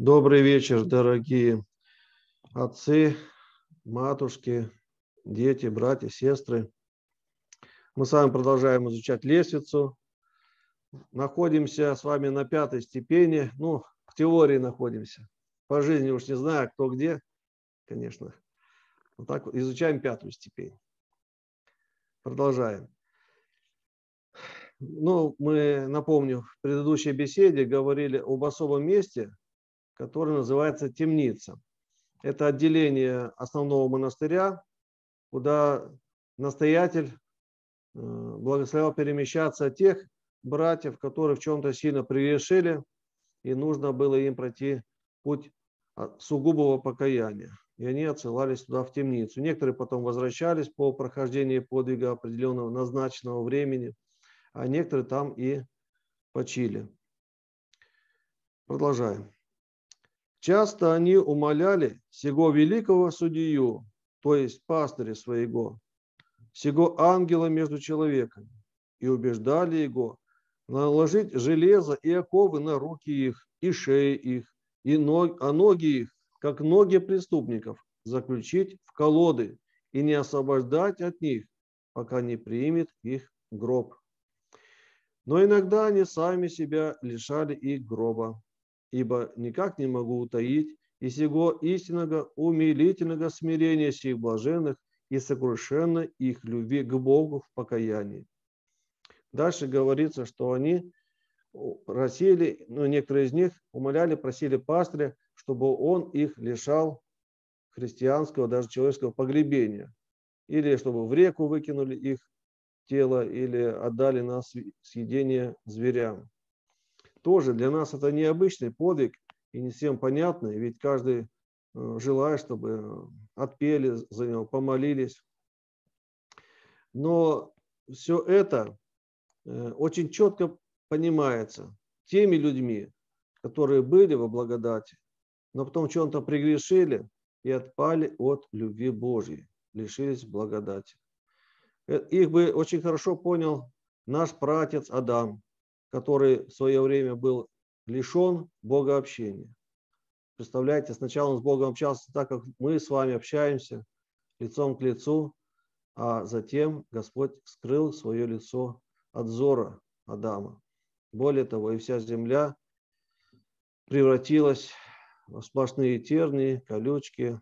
Добрый вечер, дорогие отцы, матушки, дети, братья, сестры. Мы с вами продолжаем изучать лестницу. Находимся с вами на пятой степени. Ну, в теории находимся. По жизни уж не знаю, кто где, конечно. Вот так вот изучаем пятую степень. Продолжаем. Ну, мы, напомню, в предыдущей беседе говорили об особом месте, который называется темница. Это отделение основного монастыря, куда настоятель э, благословлял перемещаться тех братьев, которые в чем-то сильно прегрешили, и нужно было им пройти путь сугубого покаяния. И они отсылались туда в темницу. Некоторые потом возвращались по прохождении подвига определенного назначенного времени, а некоторые там и почили. Продолжаем. Часто они умоляли сего великого судью, то есть пастыря своего, сего ангела между человеками, и убеждали его наложить железо и оковы на руки их, и шеи их, и ног, а ноги их, как ноги преступников, заключить в колоды и не освобождать от них, пока не примет их гроб. Но иногда они сами себя лишали их гроба, ибо никак не могу утаить и сего истинного умилительного смирения сих блаженных и сокрушенно их любви к Богу в покаянии. Дальше говорится, что они просили, ну, некоторые из них умоляли, просили пастыря, чтобы он их лишал христианского, даже человеческого погребения. Или чтобы в реку выкинули их тело, или отдали на съедение зверям тоже для нас это необычный подвиг и не всем понятный, ведь каждый э, желает, чтобы отпели за него, помолились. Но все это э, очень четко понимается теми людьми, которые были во благодати, но потом чем-то прегрешили и отпали от любви Божьей, лишились благодати. Э, их бы очень хорошо понял наш пратец Адам, который в свое время был лишен Бога общения. Представляете, сначала он с Богом общался так, как мы с вами общаемся, лицом к лицу, а затем Господь скрыл свое лицо от зора Адама. Более того, и вся земля превратилась в сплошные тернии, колючки,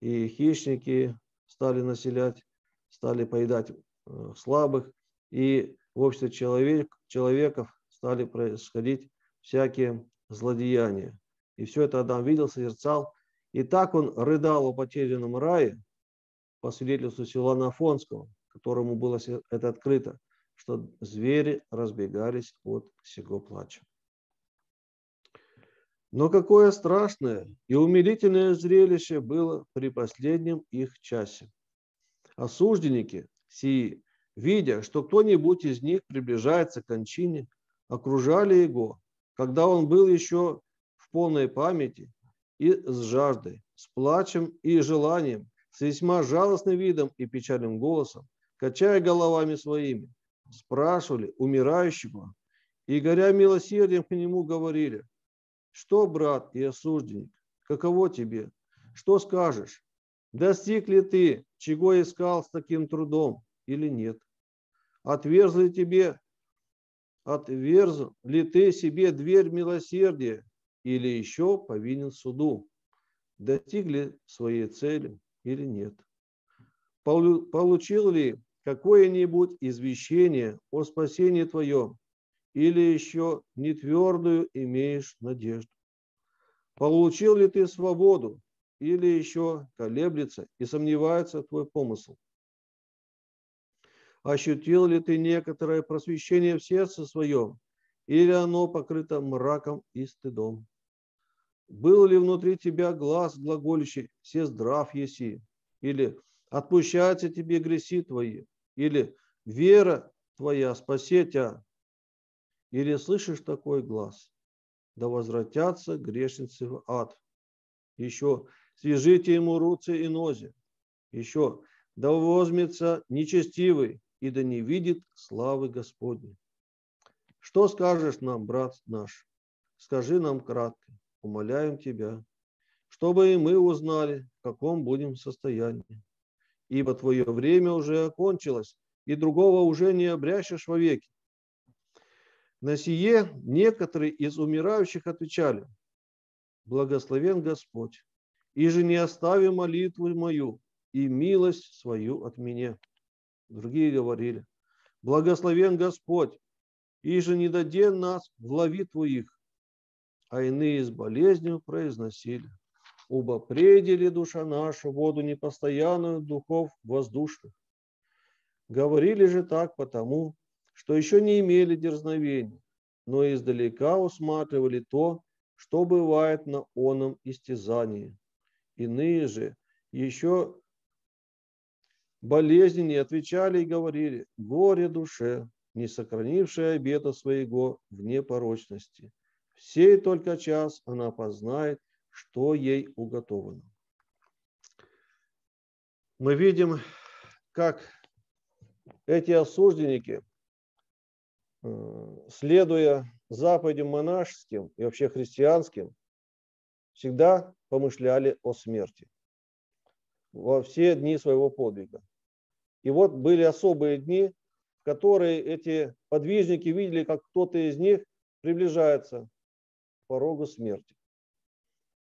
и хищники стали населять, стали поедать э, слабых, и в обществе человек, человеков стали происходить всякие злодеяния. И все это Адам видел, созерцал. И так он рыдал о потерянном рае, по свидетельству Силана Афонского, которому было это открыто, что звери разбегались от сего плача. Но какое страшное и умилительное зрелище было при последнем их часе. Осужденники сии видя, что кто-нибудь из них приближается к кончине, окружали его, когда он был еще в полной памяти и с жаждой, с плачем и желанием, с весьма жалостным видом и печальным голосом, качая головами своими, спрашивали умирающего и, горя милосердием к нему, говорили, что, брат и осужденник, каково тебе, что скажешь, достиг ли ты, чего искал с таким трудом, или нет. Отверз ли тебе, отверз ли ты себе дверь милосердия или еще повинен суду? Достигли своей цели или нет? Получил ли какое-нибудь извещение о спасении твоем или еще не твердую имеешь надежду? Получил ли ты свободу или еще колеблется и сомневается твой помысл? Ощутил ли ты некоторое просвещение в сердце своем, или оно покрыто мраком и стыдом? Был ли внутри тебя глаз глаголющий «все здрав еси», или «отпущаются тебе греси твои», или «вера твоя спасет тебя», или слышишь такой глаз «да возвратятся грешницы в ад», еще «свяжите ему руцы и нози», еще «да возьмется нечестивый и да не видит славы Господней. Что скажешь нам, брат наш? Скажи нам кратко. умоляем Тебя, чтобы и мы узнали, в каком будем состоянии. Ибо Твое время уже окончилось, и другого уже не обрящешь вовеки. На сие некоторые из умирающих отвечали, «Благословен Господь, и же не остави молитву мою и милость свою от меня». Другие говорили, «Благословен Господь, и же не даде нас в лови Твоих». А иные с болезнью произносили, «Уба предели душа наша воду непостоянную духов воздушных». Говорили же так потому, что еще не имели дерзновения, но издалека усматривали то, что бывает на оном истязании. Иные же еще болезненнее отвечали и говорили, горе душе, не сохранившая обета своего в непорочности. В сей только час она познает, что ей уготовано. Мы видим, как эти осужденники, э, следуя заповедям монашеским и вообще христианским, всегда помышляли о смерти во все дни своего подвига. И вот были особые дни, в которые эти подвижники видели, как кто-то из них приближается к порогу смерти.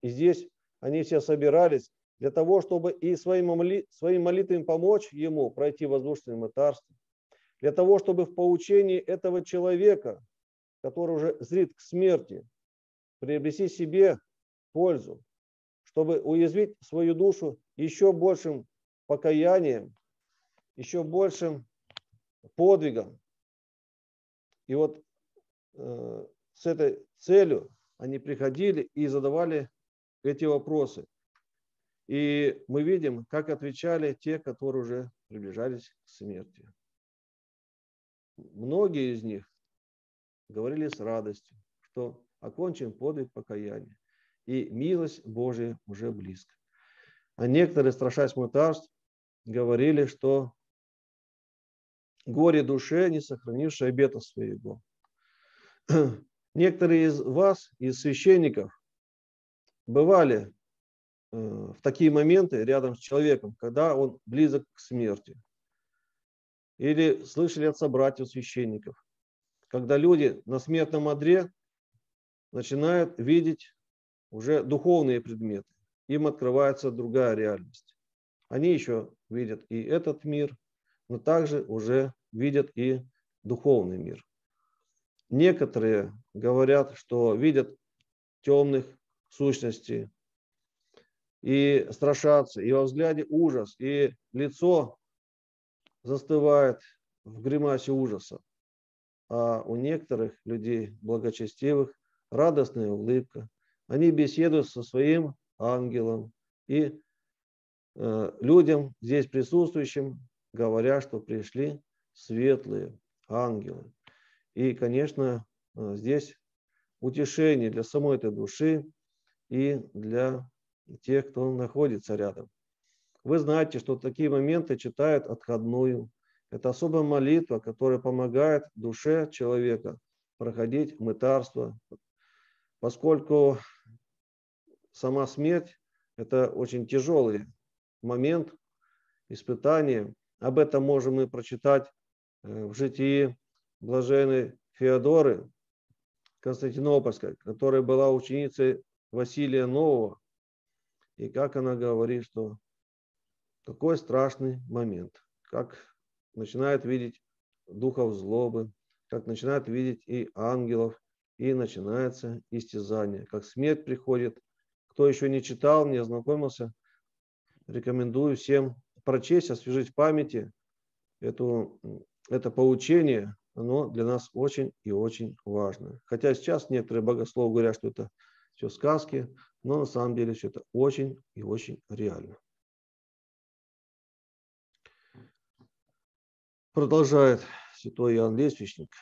И здесь они все собирались для того, чтобы и своим, моли, своим молитвами помочь ему пройти воздушное мытарство, для того, чтобы в поучении этого человека, который уже зрит к смерти, приобрести себе пользу, чтобы уязвить свою душу еще большим покаянием, еще большим подвигом. И вот э, с этой целью они приходили и задавали эти вопросы. И мы видим, как отвечали те, которые уже приближались к смерти. Многие из них говорили с радостью, что окончен подвиг покаяния, и милость Божия уже близко. А некоторые, страшась мытарств, говорили, что горе душе, не сохранившей обета своего. Некоторые из вас, из священников, бывали Э, в такие моменты рядом с человеком, когда он близок к смерти. Или слышали от собратьев священников, когда люди на смертном одре начинают видеть уже духовные предметы. Им открывается другая реальность. Они еще видят и этот мир, но также уже видят и духовный мир. Некоторые говорят, что видят темных сущностей, и страшатся, и во взгляде ужас, и лицо застывает в гримасе ужаса. А у некоторых людей, благочестивых, радостная улыбка. Они беседуют со своим ангелом и э, людям, здесь присутствующим, говоря, что пришли светлые ангелы. И, конечно, э, здесь утешение для самой этой души и для тех, кто находится рядом. Вы знаете, что такие моменты читают отходную. Это особая молитва, которая помогает душе человека проходить мытарство, поскольку сама смерть – это очень тяжелый момент, испытания. Об этом можем мы прочитать э, в житии блаженной Феодоры Константинопольской, которая была ученицей Василия Нового, и как она говорит, что такой страшный момент, как начинает видеть духов злобы, как начинает видеть и ангелов, и начинается истязание, как смерть приходит. Кто еще не читал, не ознакомился, рекомендую всем прочесть, освежить в памяти эту, это поучение, оно для нас очень и очень важно. Хотя сейчас некоторые богословы говорят, что это все сказки, но на самом деле все это очень и очень реально. Продолжает святой Иоанн Лествичник.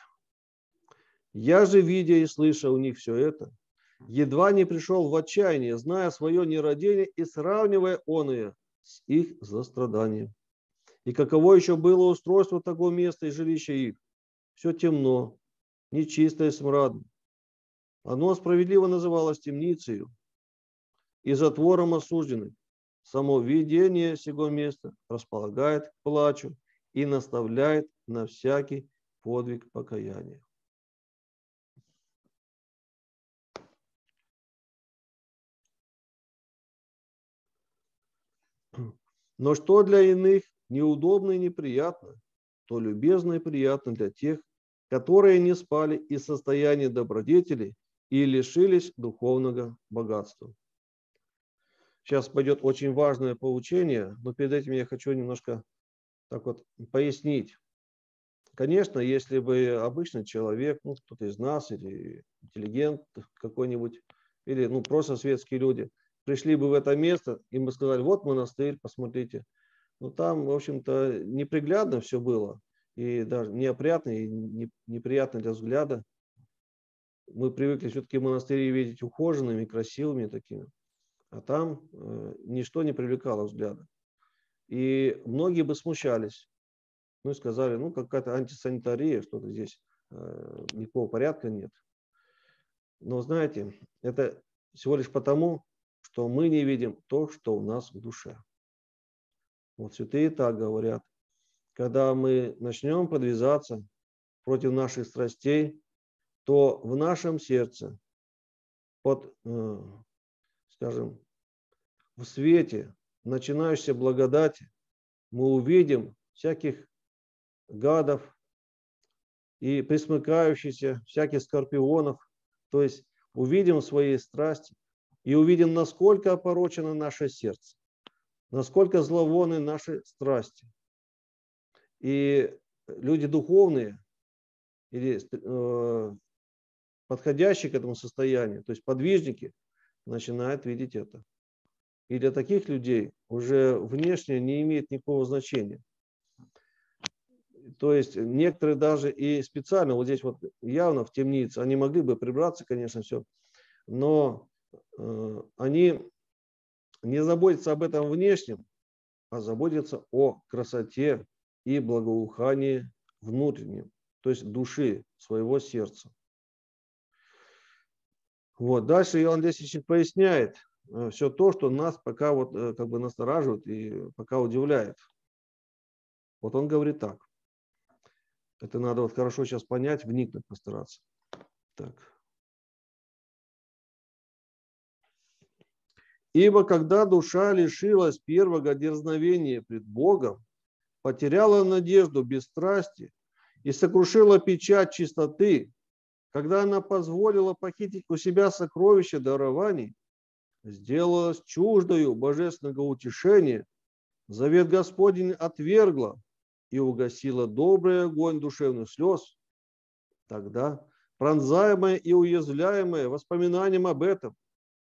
«Я же, видя и слыша у них все это, едва не пришел в отчаяние, зная свое нерадение и сравнивая оное с их застраданием. И каково еще было устройство того места и жилища их? Все темно, нечисто и смрадно. Оно справедливо называлось темницей и затвором осужденных. Само видение сего места располагает к плачу и наставляет на всякий подвиг покаяния. Но что для иных неудобно и неприятно, то любезно и приятно для тех, которые не спали из состояния добродетели и лишились духовного богатства. Сейчас пойдет очень важное поучение, но перед этим я хочу немножко так вот пояснить. Конечно, если бы обычный человек, ну, кто-то из нас, или интеллигент какой-нибудь, или ну, просто светские люди, пришли бы в это место, им бы сказали, вот монастырь, посмотрите. Ну, там, в общем-то, неприглядно все было, и даже неопрятно, и неприятно для взгляда. Мы привыкли все-таки монастыри видеть ухоженными, красивыми такими а там э, ничто не привлекало взгляда. И многие бы смущались. Ну и сказали, ну какая-то антисанитария, что-то здесь э, никакого порядка нет. Но знаете, это всего лишь потому, что мы не видим то, что у нас в душе. Вот святые так говорят. Когда мы начнем подвязаться против наших страстей, то в нашем сердце под э, скажем, в свете начинающейся благодати мы увидим всяких гадов и присмыкающихся, всяких скорпионов, то есть увидим свои страсти и увидим, насколько опорочено наше сердце, насколько зловонны наши страсти. И люди духовные или э, подходящие к этому состоянию, то есть подвижники, начинает видеть это. И для таких людей уже внешне не имеет никакого значения. То есть некоторые даже и специально, вот здесь вот явно в темнице, они могли бы прибраться, конечно, все, но они не заботятся об этом внешнем, а заботятся о красоте и благоухании внутреннем, то есть души своего сердца. Вот. Дальше Иоанн Лесичник поясняет э, все то, что нас пока вот э, как бы настораживает и пока удивляет. Вот он говорит так. Это надо вот хорошо сейчас понять, вникнуть, постараться. Так. Ибо когда душа лишилась первого дерзновения пред Богом, потеряла надежду бесстрастия и сокрушила печать чистоты, когда она позволила похитить у себя сокровища дарований, сделалась чуждою божественного утешения, завет Господень отвергла и угасила добрый огонь душевных слез, тогда, пронзаемая и уязвляемая воспоминанием об этом,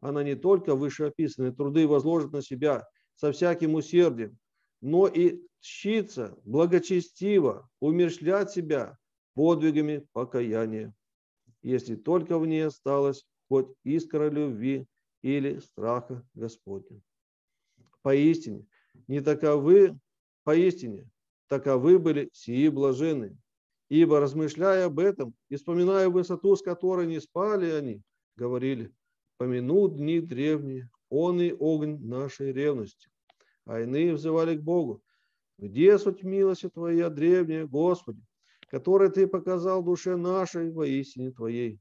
она не только вышеописанные труды возложит на себя со всяким усердием, но и тщится благочестиво умершлять себя подвигами покаяния если только в ней осталось хоть искра любви или страха Господня. Поистине, не таковы, поистине, таковы были сии блажены, ибо, размышляя об этом и вспоминая высоту, с которой не спали они, говорили, помянут дни древние, он и огонь нашей ревности. А иные взывали к Богу, где суть милости Твоя древняя, Господи, который Ты показал душе нашей во истине Твоей.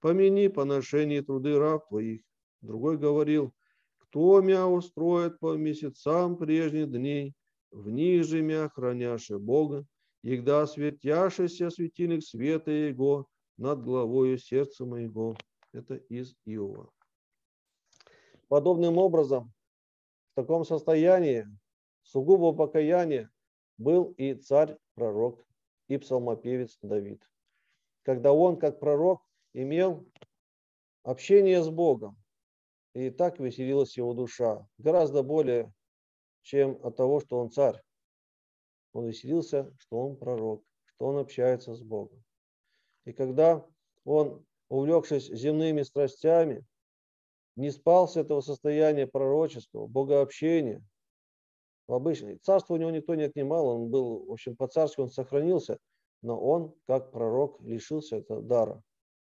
Помяни поношение труды раб Твоих. Другой говорил, кто мя устроит по месяцам прежних дней, в них же мя храняше Бога, егда светяшися светильник света Его над главою сердца моего. Это из Иова. Подобным образом, в таком состоянии сугубого покаяния был и царь-пророк и псалмопевец Давид. Когда он, как пророк, имел общение с Богом, и так веселилась его душа, гораздо более, чем от того, что он царь. Он веселился, что он пророк, что он общается с Богом. И когда он, увлекшись земными страстями, не спал с этого состояния пророческого, богообщения, в обычной. Царство у него никто не отнимал, он был, в общем, по-царски он сохранился, но он, как пророк, лишился этого дара.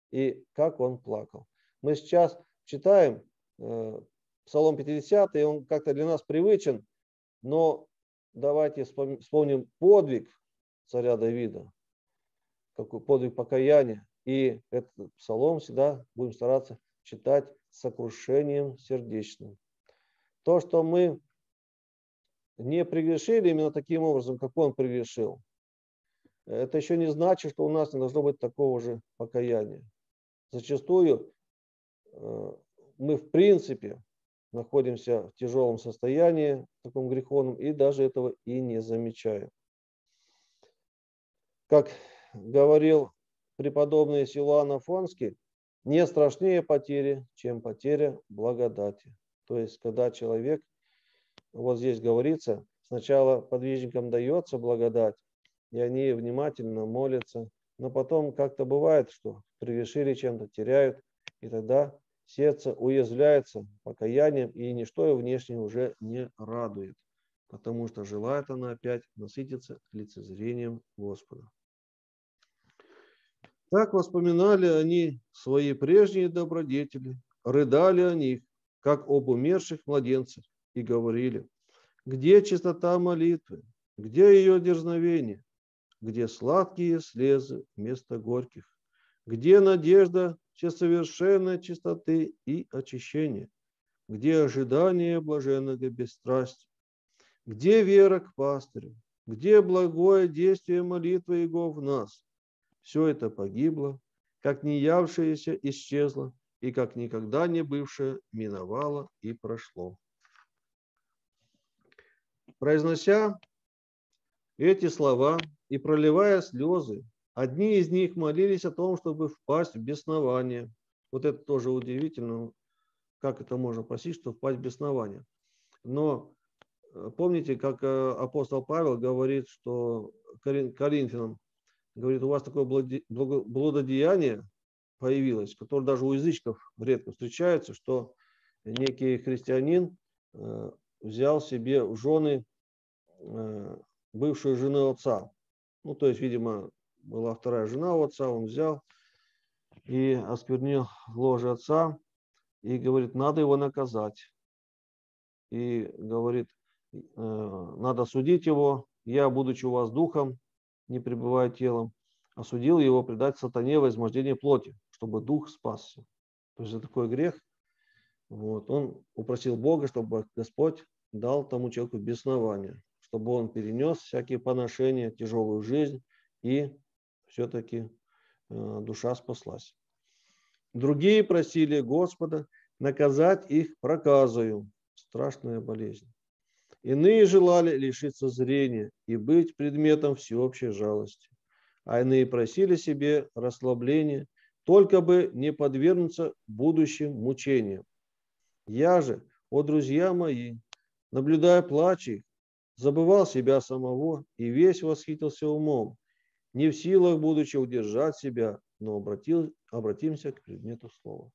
и как он плакал. Мы сейчас читаем э, Псалом 50, и он как-то для нас привычен, но давайте вспомним подвиг царя Давида, какой подвиг покаяния. И этот псалом всегда будем стараться читать с сокрушением сердечным. То, что мы не прегрешили именно таким образом, как он прегрешил, это еще не значит, что у нас не должно быть такого же покаяния. Зачастую э, мы в принципе находимся в тяжелом состоянии, таком греховном, и даже этого и не замечаем. Как говорил преподобный Силуан Афонский, не страшнее потери, чем потеря благодати. То есть, когда человек, вот здесь говорится, сначала подвижникам дается благодать, и они внимательно молятся, но потом как-то бывает, что превышили чем-то, теряют, и тогда сердце уязвляется покаянием, и ничто внешне уже не радует, потому что желает она опять насытиться лицезрением Господа. Так воспоминали они свои прежние добродетели, рыдали о них, как об умерших младенцах, и говорили, где чистота молитвы, где ее дерзновение, где сладкие слезы вместо горьких, где надежда всесовершенной чистоты и очищения, где ожидание блаженного бесстрастия, где вера к пастырю, где благое действие молитвы Его в нас. Все это погибло, как не явшееся исчезло, и как никогда не бывшее миновало и прошло. Произнося эти слова и проливая слезы, одни из них молились о том, чтобы впасть в беснование. Вот это тоже удивительно, как это можно просить, чтобы впасть в беснование. Но э, помните, как э, апостол Павел говорит, что Коринфянам, говорит, у вас такое блудодеяние появилось, которое даже у язычников редко встречается, что некий христианин э, взял себе в жены бывшую жену отца. Ну, то есть, видимо, была вторая жена у отца, он взял и осквернил ложе отца и говорит, надо его наказать. И говорит, «Э, надо судить его, я, будучи у вас духом, не пребывая телом, осудил его предать сатане во измождение плоти, чтобы дух спасся. То есть за такой грех вот, он упросил Бога, чтобы Господь дал тому человеку беснование чтобы он перенес всякие поношения, тяжелую жизнь, и все-таки э, душа спаслась. Другие просили Господа наказать их проказою, страшная болезнь. Иные желали лишиться зрения и быть предметом всеобщей жалости, а иные просили себе расслабления, только бы не подвергнуться будущим мучениям. Я же, о друзья мои, наблюдая плач забывал себя самого и весь восхитился умом, не в силах, будучи удержать себя, но обратил, обратимся к предмету слова.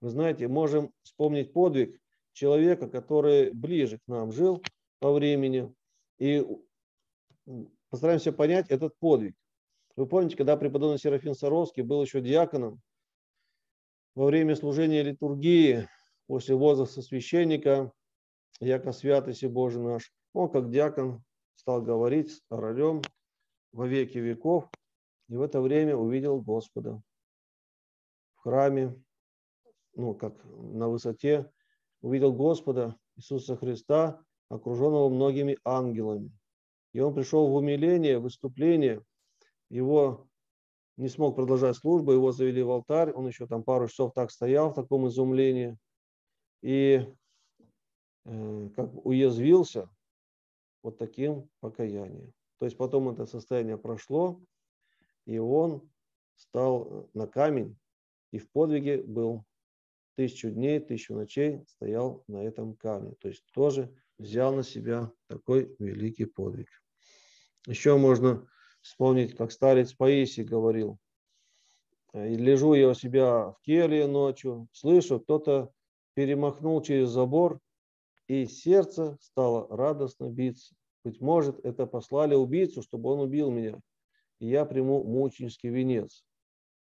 Вы знаете, можем вспомнить подвиг человека, который ближе к нам жил по времени, и постараемся понять этот подвиг. Вы помните, когда преподобный Серафим Саровский был еще диаконом, во время служения литургии, после возраста священника, яко святость и Божий наш, он, как диакон, стал говорить с королем во веки веков, и в это время увидел Господа в храме, ну, как на высоте, увидел Господа Иисуса Христа, окруженного многими ангелами. И он пришел в умиление, выступление. Его не смог продолжать службу, его завели в алтарь, он еще там пару часов так стоял в таком изумлении. И э, как уязвился, вот таким покаянием. То есть потом это состояние прошло, и он стал на камень, и в подвиге был тысячу дней, тысячу ночей стоял на этом камне. То есть тоже взял на себя такой великий подвиг. Еще можно вспомнить, как старец Паисий говорил. «Э, лежу я у себя в келье ночью, слышу, кто-то перемахнул через забор, и сердце стало радостно биться. Быть может, это послали убийцу, чтобы он убил меня, и я приму мученический венец.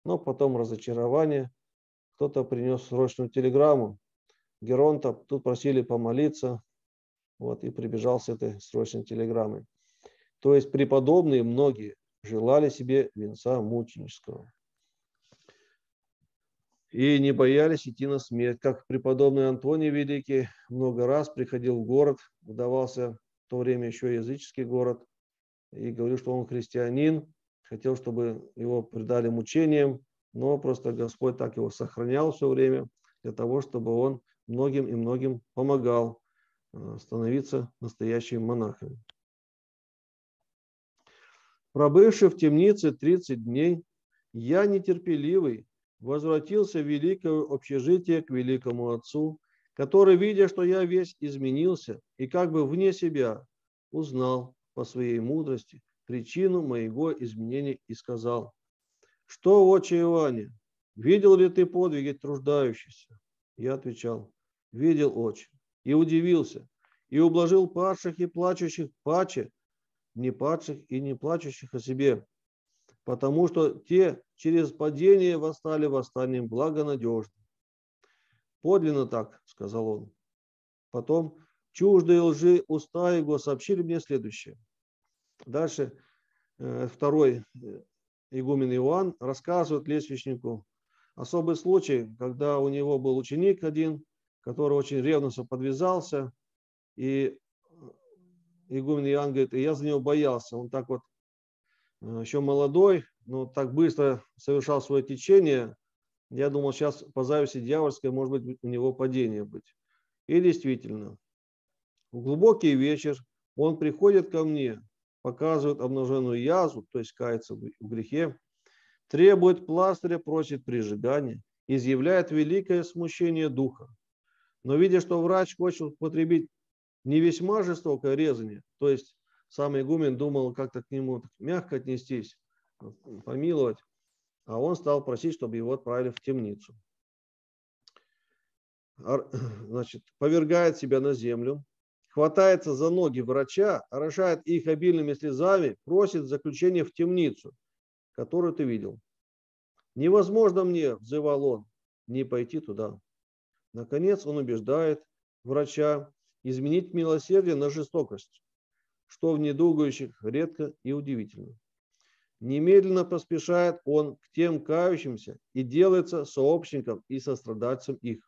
Но потом разочарование. Кто-то принес срочную телеграмму. Геронта тут просили помолиться. Вот, и прибежал с этой срочной телеграммой. То есть преподобные многие желали себе венца мученического. И не боялись идти на смерть, как преподобный Антоний Великий много раз приходил в город, удавался в то время еще языческий город, и говорил, что он христианин, хотел, чтобы его предали мучениям, но просто Господь так его сохранял все время для того, чтобы он многим и многим помогал э, становиться настоящими монахами. Пробывший в темнице 30 дней, я нетерпеливый, возвратился в великое общежитие к великому отцу, который, видя, что я весь изменился и как бы вне себя, узнал по своей мудрости причину моего изменения и сказал, что, отче Иване, видел ли ты подвиги труждающихся? Я отвечал, видел отче, и удивился, и ублажил падших и плачущих паче, не падших и не плачущих о себе, потому что те через падение восстали восстанием благонадежным. Подлинно так, сказал он. Потом чуждые лжи уста его сообщили мне следующее. Дальше э, второй э, игумен Иоанн рассказывает лестничнику особый случай, когда у него был ученик один, который очень ревностно подвязался, и игумен Иоанн говорит, и я за него боялся. Он так вот э, еще молодой, но так быстро совершал свое течение. Я думал, сейчас по зависти дьявольской может быть у него падение быть. И действительно, в глубокий вечер он приходит ко мне, показывает обнаженную язву, то есть кается в грехе, требует пластыря, просит прижигания, изъявляет великое смущение духа. Но видя, что врач хочет употребить не весьма жестокое резание, то есть сам игумен думал как-то к нему мягко отнестись, помиловать, а он стал просить, чтобы его отправили в темницу. Значит, повергает себя на землю, хватается за ноги врача, орошает их обильными слезами, просит заключения в темницу, которую ты видел. Невозможно мне, взывал он, не пойти туда. Наконец он убеждает врача изменить милосердие на жестокость, что в недугающих редко и удивительно. Немедленно поспешает он к тем кающимся и делается сообщником и сострадальцем их.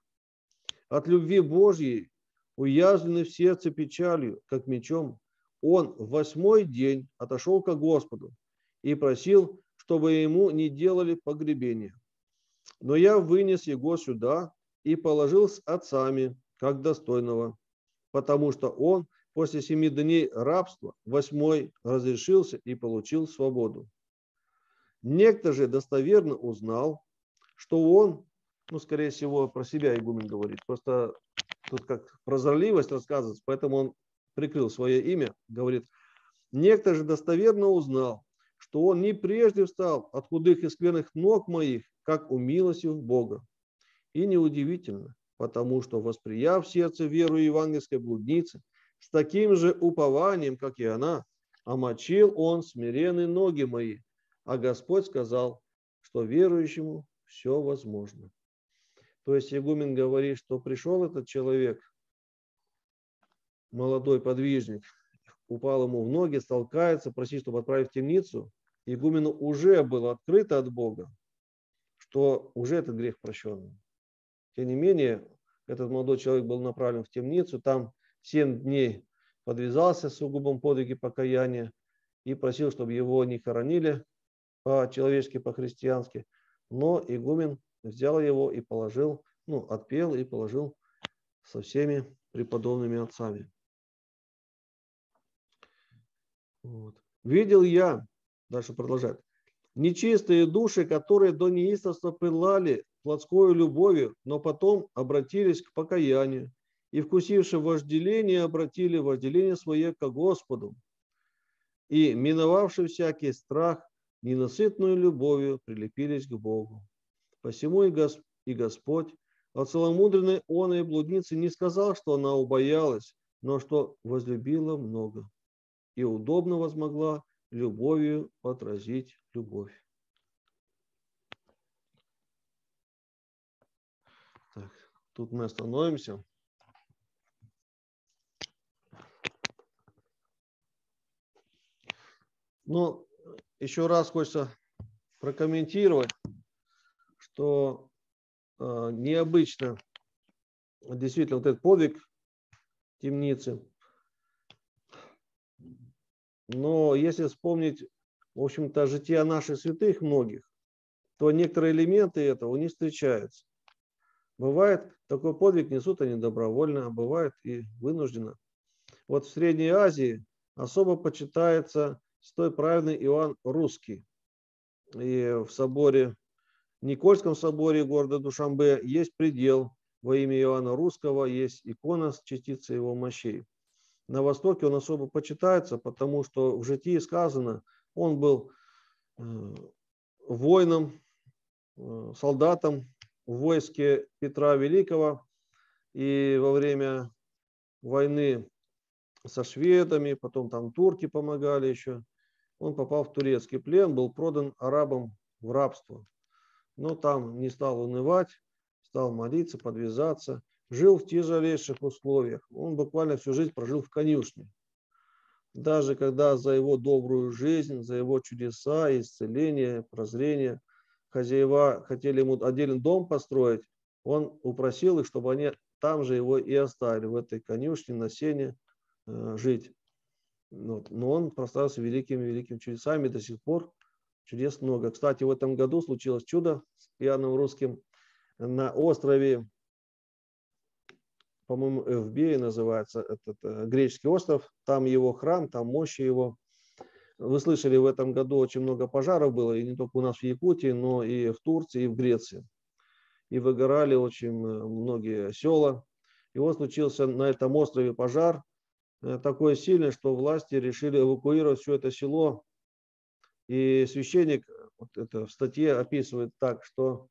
От любви Божьей, уязвленный в сердце печалью, как мечом, он в восьмой день отошел к Господу и просил, чтобы ему не делали погребения. Но я вынес его сюда и положил с отцами, как достойного, потому что он после семи дней рабства восьмой разрешился и получил свободу. Некто же достоверно узнал, что он, ну, скорее всего, про себя игумен говорит, просто тут как прозорливость рассказывается, поэтому он прикрыл свое имя, говорит, некто же достоверно узнал, что он не прежде встал от худых и скверных ног моих, как у милости в Бога. И неудивительно, потому что, восприяв сердце веру евангельской блудницы, с таким же упованием, как и она, омочил он смиренные ноги мои, а Господь сказал, что верующему все возможно. То есть игумен говорит, что пришел этот человек, молодой подвижник, упал ему в ноги, столкается, просит, чтобы отправить в темницу. Игумену уже было открыто от Бога, что уже этот грех прощен. Тем не менее, этот молодой человек был направлен в темницу, там семь дней подвязался с сугубом подвиги покаяния и просил, чтобы его не хоронили, по-человечески, по-христиански, но игумен взял его и положил, ну, отпел и положил со всеми преподобными отцами. Вот. Видел я, дальше продолжает, нечистые души, которые до неистовства пылали плотскую любовью, но потом обратились к покаянию и, вкусивши вожделение, обратили вожделение свое к Господу. И, миновавший всякий страх, ненасытную любовью прилепились к Богу. Посему и, Гос и Господь от целомудренной он и блудницы не сказал, что она убоялась, но что возлюбила много и удобно возмогла любовью отразить любовь. Так, тут мы остановимся. Ну, еще раз хочется прокомментировать, что э, необычно действительно вот этот подвиг темницы. Но если вспомнить, в общем-то, жития наших святых многих, то некоторые элементы этого не встречаются. Бывает, такой подвиг несут они добровольно, а бывает и вынужденно. Вот в Средней Азии особо почитается святой праведный Иоанн Русский. И в соборе, Никольском соборе города Душамбе есть предел во имя Иоанна Русского, есть икона с частицей его мощей. На Востоке он особо почитается, потому что в житии сказано, он был э, воином, э, солдатом в войске Петра Великого, и во время войны со шведами, потом там турки помогали еще, он попал в турецкий плен, был продан арабам в рабство. Но там не стал унывать, стал молиться, подвязаться, жил в тяжелейших условиях. Он буквально всю жизнь прожил в конюшне. Даже когда за его добрую жизнь, за его чудеса, исцеление, прозрение, хозяева хотели ему отдельный дом построить, он упросил их, чтобы они там же его и оставили, в этой конюшне на сене э, жить. Но он прославился великими-великими чудесами до сих пор. Чудес много. Кстати, в этом году случилось чудо с пьяным русским на острове, по-моему, Эвбея называется, этот э, греческий остров. Там его храм, там мощи его. Вы слышали, в этом году очень много пожаров было, и не только у нас в Якутии, но и в Турции, и в Греции. И выгорали очень э, многие села. И вот случился на этом острове пожар, Э, такое сильное, что власти решили эвакуировать все это село. И священник вот это в статье описывает так, что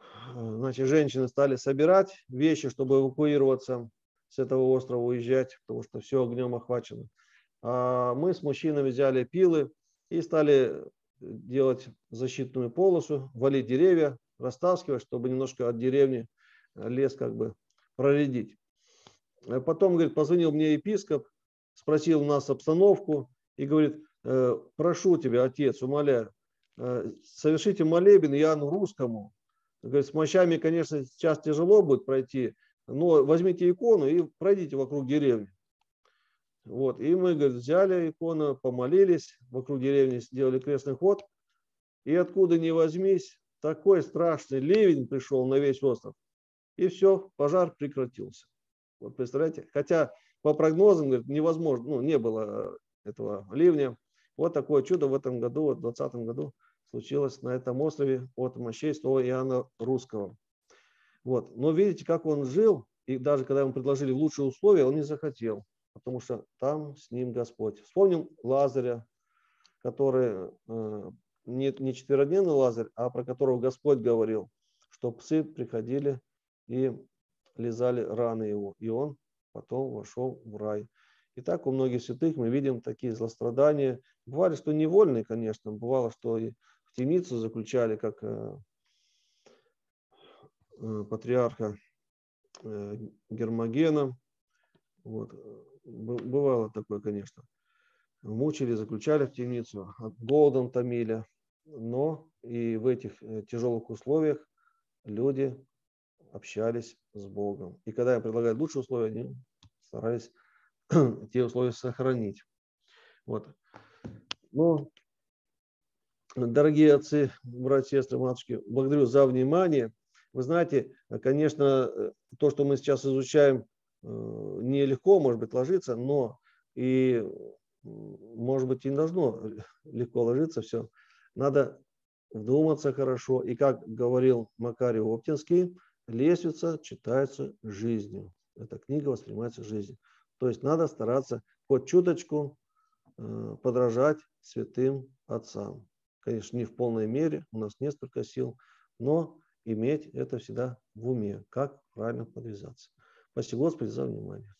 э, значит, женщины стали собирать вещи, чтобы эвакуироваться с этого острова, уезжать, потому что все огнем охвачено. А мы с мужчинами взяли пилы и стали делать защитную полосу, валить деревья, растаскивать, чтобы немножко от деревни лес как бы проредить. Э, потом, говорит, позвонил мне епископ, спросил у нас обстановку и говорит, «Э, прошу тебя, отец, умоляю, э, совершите молебен Иоанну Русскому. Говорит, с мощами, конечно, сейчас тяжело будет пройти, но возьмите икону и пройдите вокруг деревни. Вот. И мы говорит, взяли икону, помолились, вокруг деревни сделали крестный ход. И откуда ни возьмись, такой страшный ливень пришел на весь остров. И все, пожар прекратился. Вот представляете? Хотя по прогнозам говорит, невозможно, ну, не было этого ливня. Вот такое чудо в этом году, в 2020 году случилось на этом острове от мощей святого Иоанна Русского. Вот. Но видите, как он жил, и даже когда ему предложили лучшие условия, он не захотел, потому что там с ним Господь. Вспомним Лазаря, который э, не, не четверодневный Лазарь, а про которого Господь говорил, что псы приходили и лизали раны его, и он потом вошел в рай. И так у многих святых мы видим такие злострадания. Бывали, что невольные, конечно, бывало, что и в темницу заключали, как э, э, патриарха э, Гермогена. Вот. Бывало такое, конечно. Мучили, заключали в темницу, голодом томили. Но и в этих тяжелых условиях люди общались с Богом. И когда им предлагают лучшие условия, они старались те условия сохранить. Вот. Ну, дорогие отцы, братья, сестры, матушки, благодарю за внимание. Вы знаете, конечно, то, что мы сейчас изучаем, э, нелегко, может быть, ложиться, но и, может быть, и не должно легко ложиться все. Надо вдуматься хорошо. И как говорил Макарий Оптинский, лестница читается жизнью. Эта книга воспринимается жизнью. То есть надо стараться хоть чуточку э, подражать святым отцам. Конечно, не в полной мере, у нас нет столько сил, но иметь это всегда в уме, как правильно подвязаться. Спасибо Господи за внимание.